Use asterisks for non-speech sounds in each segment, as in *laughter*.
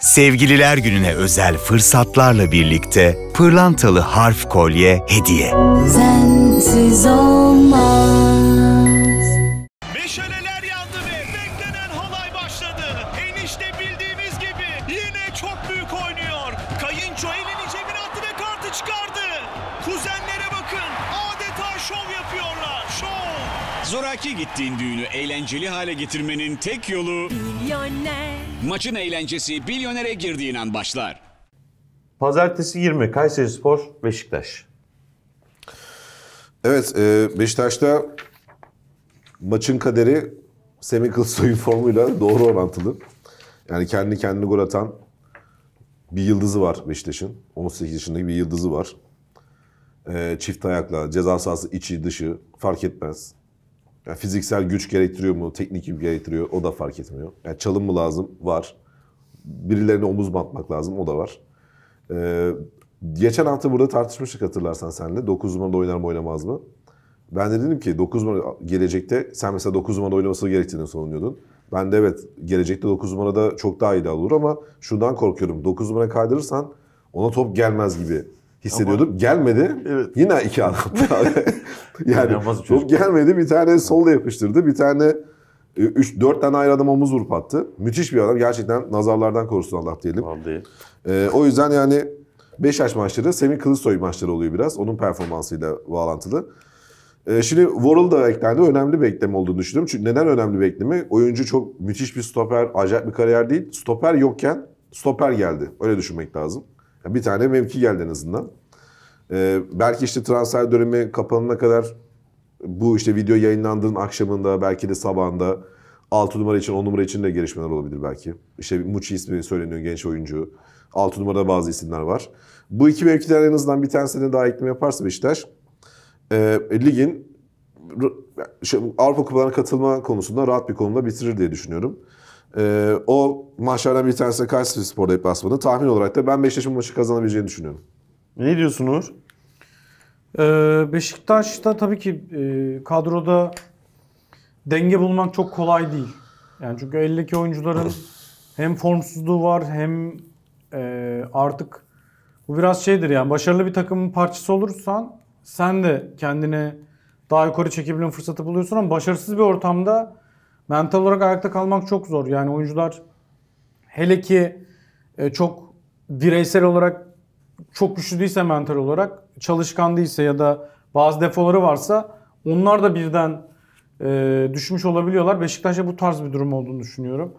Sevgililer gününe özel fırsatlarla birlikte pırlantalı harf kolye hediye. Sensiz olmaz. Zoraki gittiğin düğünü eğlenceli hale getirmenin tek yolu Milyoner. maçın eğlencesi Bilyoner'e girdiğin an başlar. Pazartesi 20 Kayseri Spor Beşiktaş. Evet, e, Beşiktaş'ta maçın kaderi Semih Kılıçsoy'un formuyla doğru orantılı. Yani kendi kendini gol atan bir yıldızı var Beşiktaş'ın. 18 yaşındaki bir yıldızı var. E, çift ayakla, ceza sahası içi dışı fark etmez. Yani fiziksel güç gerektiriyor mu, teknik güç gerektiriyor o da fark etmiyor. Yani çalım mı lazım? Var. Birilerine omuz mu atmak lazım? O da var. Ee, geçen hafta burada tartışmıştık hatırlarsan seninle. 9 numarada oynar mı oynamaz mı? Ben de dedim ki 9 numara gelecekte sen mesela 9 numarada oynaması gerektiğini savunuyordun. Ben de evet gelecekte 9 numarada çok daha iyi olur ama şundan korkuyorum. 9 numara kaydırırsan ona top gelmez gibi hissediyordum. Gelmedi. Evet. Yine iki adam. *laughs* yani İnanılmaz bir çocuk. top gelmedi. Bir tane solla yapıştırdı. Bir tane 3 4 tane ayrı adam omuz vurup attı. Müthiş bir adam. Gerçekten nazarlardan korusun Allah diyelim. Vallahi. Ee, o yüzden yani Beşiktaş maçları Semih Kılıçsoy maçları oluyor biraz. Onun performansıyla bağlantılı. Ee, şimdi Worrell da eklendi. Önemli bir ekleme olduğunu düşünüyorum. Çünkü neden önemli bir ekleme? Oyuncu çok müthiş bir stoper, acayip bir kariyer değil. Stoper yokken stoper geldi. Öyle düşünmek lazım. Bir tane mevki geldi en azından. Ee, belki işte transfer dönemi kapanana kadar bu işte video yayınlandığının akşamında belki de sabahında 6 numara için 10 numara için de gelişmeler olabilir belki. İşte Muçi ismi söyleniyor genç oyuncu. 6 numarada bazı isimler var. Bu iki mevkiden en azından bir tanesine daha ekleme yaparsa Beşiktaş e, ligin Avrupa Kupalarına katılma konusunda rahat bir konumda bitirir diye düşünüyorum. E, o maçlardan bir tanesi Kayseri Spor deplasmanı. Tahmin olarak da ben Beşiktaş'ın maçı kazanabileceğini düşünüyorum. Ne diyorsun Uğur? Ee, Beşiktaş'ta tabii ki e, kadroda denge bulmak çok kolay değil. Yani çünkü eldeki oyuncuların hem formsuzluğu var hem e, artık bu biraz şeydir yani başarılı bir takımın parçası olursan sen de kendini daha yukarı çekebilme fırsatı buluyorsun ama başarısız bir ortamda mental olarak ayakta kalmak çok zor. Yani oyuncular hele ki e, çok bireysel olarak çok güçlü değilse mental olarak, çalışkan değilse ya da bazı defoları varsa onlar da birden e, düşmüş olabiliyorlar. Beşiktaş'ta bu tarz bir durum olduğunu düşünüyorum.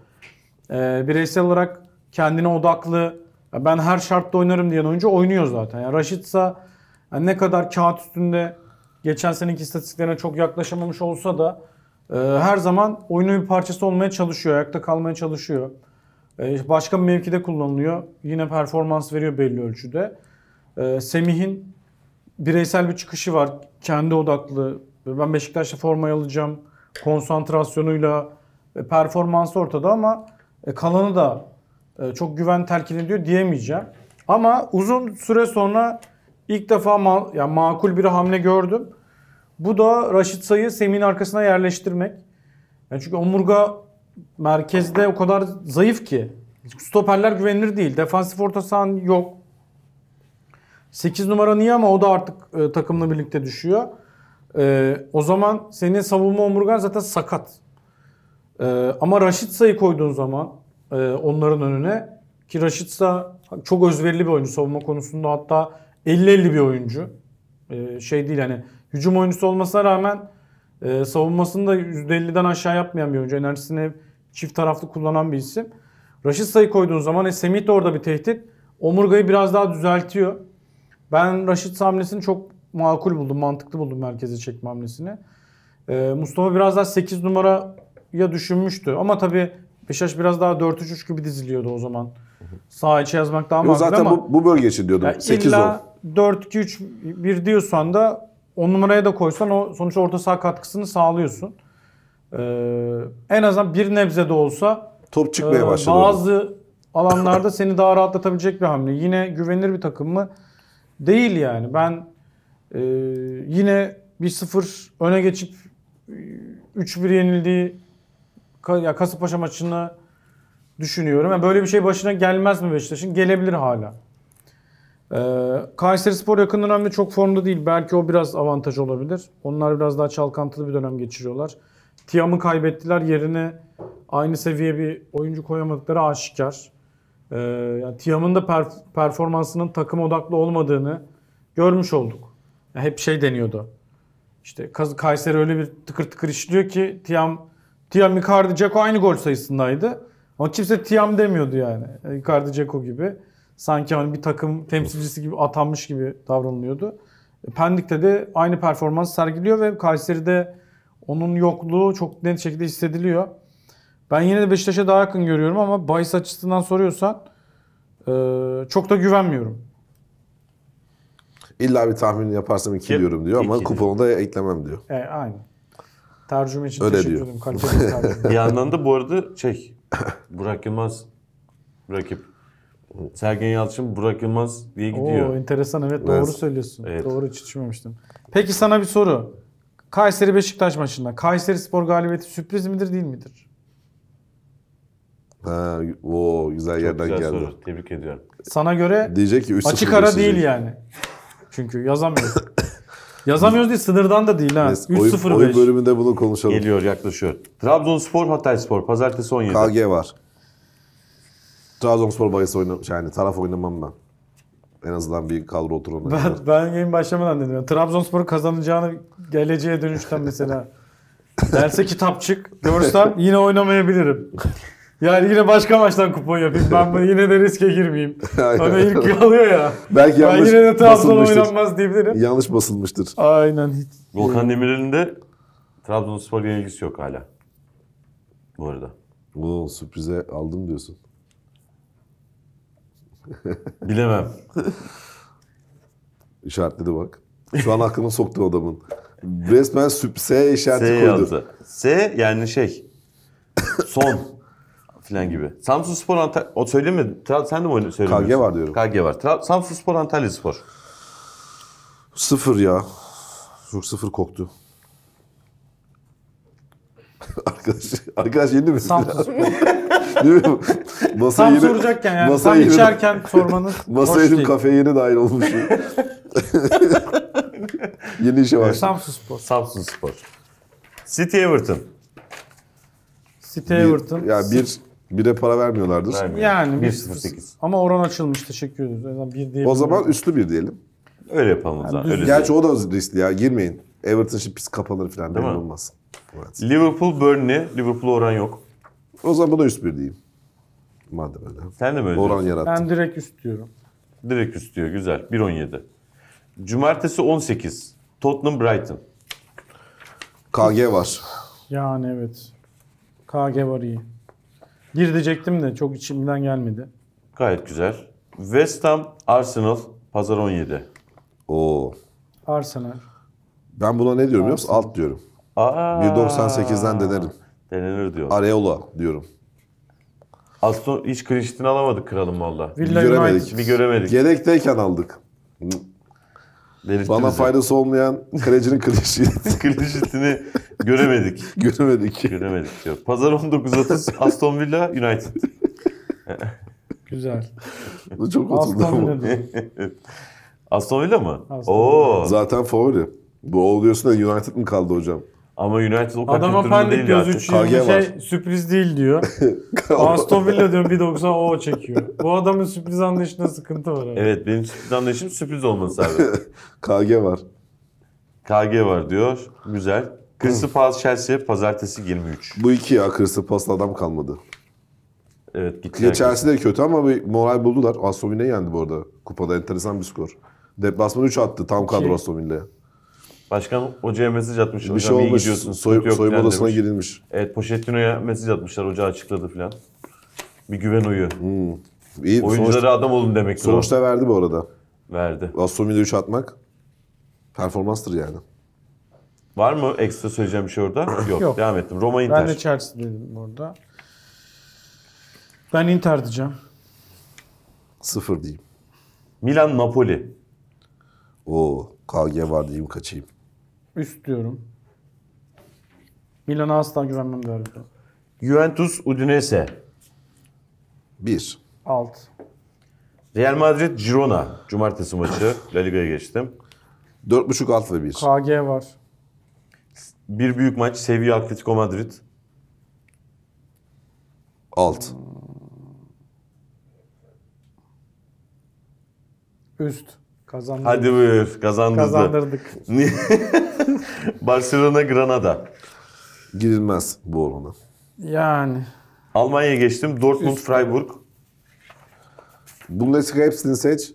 E, bireysel olarak kendine odaklı, ben her şartta oynarım diyen oyuncu oynuyor zaten. Yani Raşitsa yani ne kadar kağıt üstünde geçen seneki istatistiklerine çok yaklaşamamış olsa da her zaman oyunun bir parçası olmaya çalışıyor, ayakta kalmaya çalışıyor. E, Başka bir mevkide kullanılıyor. Yine performans veriyor belli ölçüde. E, Semih'in bireysel bir çıkışı var. Kendi odaklı. Ben Beşiktaş'ta formayı alacağım. Konsantrasyonuyla e, performansı ortada ama e, kalanı da e, çok güven telkin ediyor diyemeyeceğim. Ama uzun süre sonra ilk defa ma- yani makul bir hamle gördüm. Bu da Raşit Say'ı Semih'in arkasına yerleştirmek. Yani çünkü omurga merkezde o kadar zayıf ki. Stoperler güvenilir değil. Defansif orta sahan yok. 8 numara niye ama o da artık e, takımla birlikte düşüyor. E, o zaman senin savunma omurgan zaten sakat. E, ama Raşitsa'yı koyduğun zaman e, onların önüne ki Raşitsa çok özverili bir oyuncu savunma konusunda hatta 50-50 bir oyuncu. E, şey değil hani hücum oyuncusu olmasına rağmen e, savunmasını da %50'den aşağı yapmayan bir oyuncu. Enerjisini çift taraflı kullanan bir isim. Raşit sayı koyduğun zaman e, Semih de orada bir tehdit. Omurgayı biraz daha düzeltiyor. Ben Raşit hamlesini çok makul buldum, mantıklı buldum merkeze çekme hamlesini. E, Mustafa biraz daha 8 numaraya düşünmüştü. Ama tabii Beşiktaş biraz daha 4-3-3 gibi diziliyordu o zaman. Sağ içe yazmak daha mantıklı zaten ama... bu, bu bölge için diyordum. Ya 8-10. illa 4-2-3-1 diyorsan da 10 numaraya da koysan o sonuç orta saha katkısını sağlıyorsun. Ee, en azından bir nebze de olsa Top çıkmaya e, başladı. bazı alanlarda seni daha rahatlatabilecek bir hamle. Yine güvenilir bir takım mı? Değil yani. Ben e, yine 1-0 öne geçip e, 3-1 yenildiği Ka- ya Kasımpaşa maçını düşünüyorum. Yani böyle bir şey başına gelmez mi Beşiktaş'ın? Gelebilir hala. Ee, Kayseri Spor yakın dönemde çok formda değil. Belki o biraz avantaj olabilir. Onlar biraz daha çalkantılı bir dönem geçiriyorlar. Tiam'ı kaybettiler. Yerine aynı seviye bir oyuncu koyamadıkları aşikar. Ee, yani Tiam'ın da perf- performansının takım odaklı olmadığını görmüş olduk. Ya hep şey deniyordu. İşte Kayseri öyle bir tıkır tıkır işliyor ki Tiam, Tiam Icardi Dzeko aynı gol sayısındaydı. Ama kimse Tiam demiyordu yani. Icardi Dzeko gibi. Sanki hani bir takım temsilcisi gibi atanmış gibi davranılıyordu. E, Pendik'te de aynı performans sergiliyor ve Kayseri'de onun yokluğu çok net şekilde hissediliyor. Ben yine de Beşiktaş'a daha yakın görüyorum ama bahis açısından soruyorsan e, çok da güvenmiyorum. İlla bir tahmin yaparsam iki diyorum diyor ama kuponu da eklemem diyor. E, aynı. Tercüme için Öyle teşekkür diyor. ederim. Kaliteli bir tercüme. *laughs* Bir yandan da bu arada şey Burak Yılmaz rakip. Sergen Yalçın Burak Yılmaz diye gidiyor. Oo enteresan evet Evet. doğru söylüyorsun. Evet. Doğru hiç düşünmemiştim. Peki sana bir soru. Kayseri Beşiktaş maçında Kayseri Spor galibiyeti sürpriz midir değil midir? Ha, o güzel Çok yerden güzel geldi. soru. Tebrik ediyorum. Sana göre Diyecek ki 3-0 açık ara geçecek. değil yani. Çünkü yazamıyoruz. *laughs* yazamıyoruz değil sınırdan da değil ha. Neyse, oyun, oyun 3-0-5. bölümünde bunu konuşalım. Geliyor yaklaşıyor. Trabzonspor Hatayspor pazartesi 17. KG var. Trabzonspor bahis oyna yani taraf oynamam ben. En azından bir kadro kadar. Ben, ben yayın başlamadan dedim. Yani Trabzonspor'un kazanacağını geleceğe dönüşten mesela derse kitapçık görsem yine oynamayabilirim. Yani yine başka maçtan kupon yapayım. Ben bunu yine de riske girmeyeyim. *laughs* Hani ilk alıyor ya. Belki Ben yanlış yine de Trabzon oynanmaz diyebilirim. Yanlış basılmıştır. Aynen. Hiç. Volkan Demirel'in de Trabzonspor yenilgisi yok hala. Bu arada. Oo, sürprize aldım diyorsun. Bilemem. *laughs* İşaretledi bak. Şu an aklına soktu adamın. Resmen sürprize işareti S koydu. yazdı. S yani şey. Son. filan gibi. Samsun Spor Antalya... O söylemedin. Tra- Sen de mi oyunu söylemiyorsun? KG var diyorum. KG var. Tra- Samsun Spor Antalya Spor. Sıfır ya. Çok sıfır koktu. *laughs* arkadaş, arkadaş yeni mi? Samsun. *laughs* Değil mi? Masa Tam yeni- soracakken yani. masa Tam yeni- içerken sormanız *laughs* hoş Masaya değil. kafeye *laughs* yeni dahil olmuş. yeni işe başladı. Samsun Spor. Samsun Spor. City Everton. City Everton. Ya bir, bire para vermiyorlardır. Vermiyor. Yani 1.08. Ama oran açılmış. Teşekkür ederiz. En azından bir. O zaman üstlü bir diyelim. Öyle yapalım o zaman. düz- Öyle Gerçi diyelim. o da riskli ya. Girmeyin. Everton şimdi pis kapanır falan. Değil Belli olmaz. Evet. Liverpool Burnley. Liverpool oran yok. O zaman buna üst bir diyeyim. Madem öyle. Sen de mi öyle Oran diyorsun? yarattı. ben direkt üst diyorum. Direkt üst diyor. Güzel. 1.17. Cumartesi 18. Tottenham Brighton. KG var. Yani evet. KG var iyi. Bir diyecektim de çok içimden gelmedi. Gayet güzel. West Ham Arsenal. Pazar 17. Oo. Arsenal. Ben buna ne diyorum biliyor musun? Alt diyorum. Aa, 1.98'den denerim. Denenir diyor. Areola diyorum. Aston hiç clean alamadık kralım valla. Villa Göremedik. United. Bir göremedik. Gerekteyken aldık. Delirtti Bana bizi. faydası olmayan kalecinin klişi sheet'ini *laughs* göremedik. *laughs* göremedik. Göremedik diyor. Pazar 19.30 Aston Villa United. *laughs* Güzel. Bu çok oturdu Aston ama. Villa. Aston Villa mı? Aston Oo. Zaten favori. Bu oluyorsun da United mı kaldı hocam? Ama United o kadar Adama pendik değil göz artık. 3 KG şey sürpriz değil diyor. *laughs* Aston Villa diyorum 1.90 o çekiyor. Bu adamın sürpriz anlayışında sıkıntı var. Abi. Evet benim sürpriz anlayışım sürpriz olması abi. *laughs* KG var. KG var diyor. Güzel. Crystal Palace Chelsea pazartesi 23. Bu iki ya kırsı paslı adam kalmadı. Evet gitti. Ya Chelsea de kötü ama bir moral buldular. Aston Villa'yı yendi bu arada. Kupada enteresan bir skor. Deplasman 3 attı. Tam kadro Aston Villa'ya. Başkan hocaya mesaj atmış. Bir Hocam şey iyi olmuş. gidiyorsun. Soy, soyunma odasına demiş. girilmiş. Evet Pochettino'ya mesaj atmışlar. Hoca açıkladı falan. Bir güven oyu. İyi. Oyunculara Sonuçta, adam olun demek ki o. sonuçta verdi bu arada. Verdi. Aston Villa'ya 3 atmak performanstır yani. Var mı ekstra söyleyeceğim bir şey orada? *clears throat* Yok. Yok. Devam ettim. Roma Ben Inter. de Chelsea dedim burada. Ben Inter diyeceğim. Sıfır diyeyim. Milan Napoli. Oo KG var diyeyim kaçayım. Üst diyorum. Milan'a asla güvenmem derbide. Juventus Udinese. 1. Alt. Real Madrid Girona. Cumartesi maçı. La Liga'ya geçtim. 4.5 alt ve 1. KG var. Bir büyük maç Sevilla Atletico Madrid. Alt. Üst. Kazandırdık. Hadi buyur kazandırdı. Kazandırdık. *laughs* Barcelona Granada. Girilmez bu orana. Yani. Almanya'ya geçtim. Dortmund Freiburg. Bundesliga hepsini seç.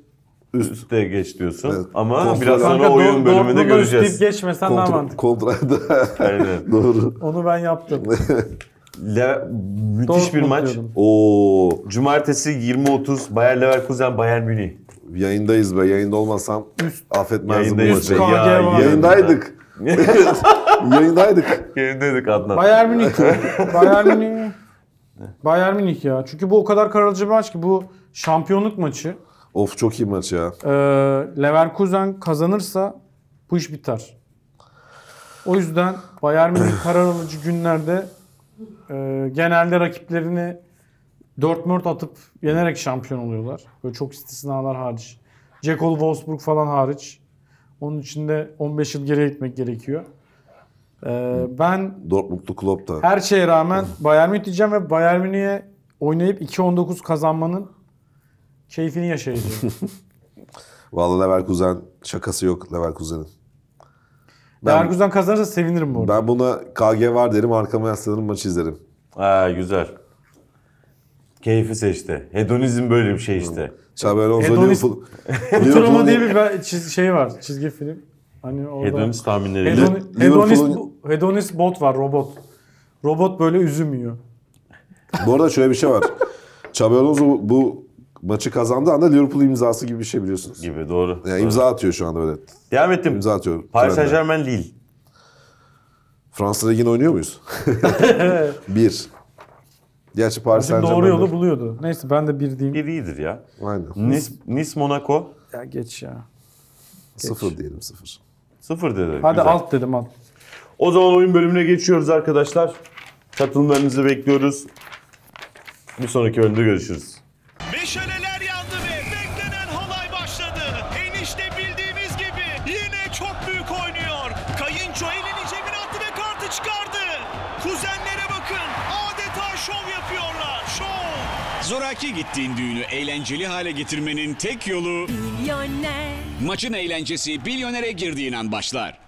Üst. Üste geç diyorsun. Evet. Ama Kontrol- biraz sonra Kanka, oyun bölümünde Dortmund'u göreceğiz. üstleyip geçmesen daha Kontra, mantıklı. kontrada. *laughs* Aynen. Doğru. Onu ben yaptım. *laughs* Le- müthiş bir Dortmund maç. diyordum. Oo, Cumartesi 20.30 Bayer Leverkusen Bayern Münih. Yayındayız be. Yayında olmasam affetmezdim bu maçı. Ya. *laughs* Yayındaydık. Yayındaydık. Yayındaydık Adnan. Bayern Münih. *laughs* Bayern Münih. Bayern Münih ya. Çünkü bu o kadar karalıcı bir maç ki bu şampiyonluk maçı. Of çok iyi maç ya. Ee, Leverkusen kazanırsa bu iş biter. O yüzden Bayern Münih *clears throat* karar alıcı günlerde e, genelde rakiplerini 4-4 atıp yenerek şampiyon oluyorlar. Böyle çok istisnalar hariç. Cekol Wolfsburg falan hariç. Onun için de 15 yıl geriye gitmek gerekiyor. Ee, ben Dortmundlu Klopp da. her şeye rağmen Bayern Münih diyeceğim ve Bayern Münih'e oynayıp 2-19 kazanmanın keyfini yaşayacağım. *laughs* Vallahi Leverkusen şakası yok Leverkusen'in. Ben, Leverkusen kazanırsa sevinirim bu arada. ben buna KG var derim arkama yaslanırım maçı izlerim. Ha güzel. Keyfi seçti. Hedonizm böyle bir şey işte. Xabi Alonso Hedonist- Liverpool. *laughs* Futurama diye bir çiz- şey var, çizgi film. Hani orada Hedonist tahminleri. Hedon- hedonist, hedonist bot var, robot. Robot böyle üzüm yiyor. Bu arada şöyle bir şey var. Xabi Alonso bu, bu maçı kazandığı anda Liverpool imzası gibi bir şey biliyorsunuz. gibi doğru. Yani imza atıyor şu anda böyle. Devam ettim. İmza atıyor. Paris Saint. Germain Lille. Fransa Ligi'ni oynuyor muyuz? *laughs* bir. Gerçi Paris Saint doğru yolu Germain'de. buluyordu. Neyse ben de bir diyeyim. Bir iyidir ya. Aynen. Nice, nice Monaco. Ya geç ya. Sıfır diyelim sıfır. Sıfır dedi. Hadi Güzel. alt dedim alt. O zaman oyun bölümüne geçiyoruz arkadaşlar. Katılımlarınızı bekliyoruz. Bir sonraki bölümde görüşürüz. Meşaleler Zoraki gittiğin düğünü eğlenceli hale getirmenin tek yolu Milyoner. maçın eğlencesi Bilyoner'e girdiğin an başlar.